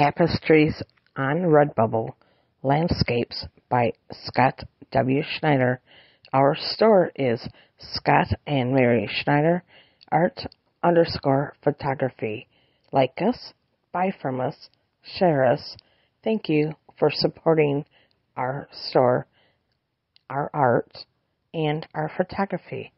Tapestries on Redbubble Landscapes by Scott W. Schneider. Our store is Scott and Mary Schneider Art underscore photography. Like us, buy from us, share us. Thank you for supporting our store, our art, and our photography.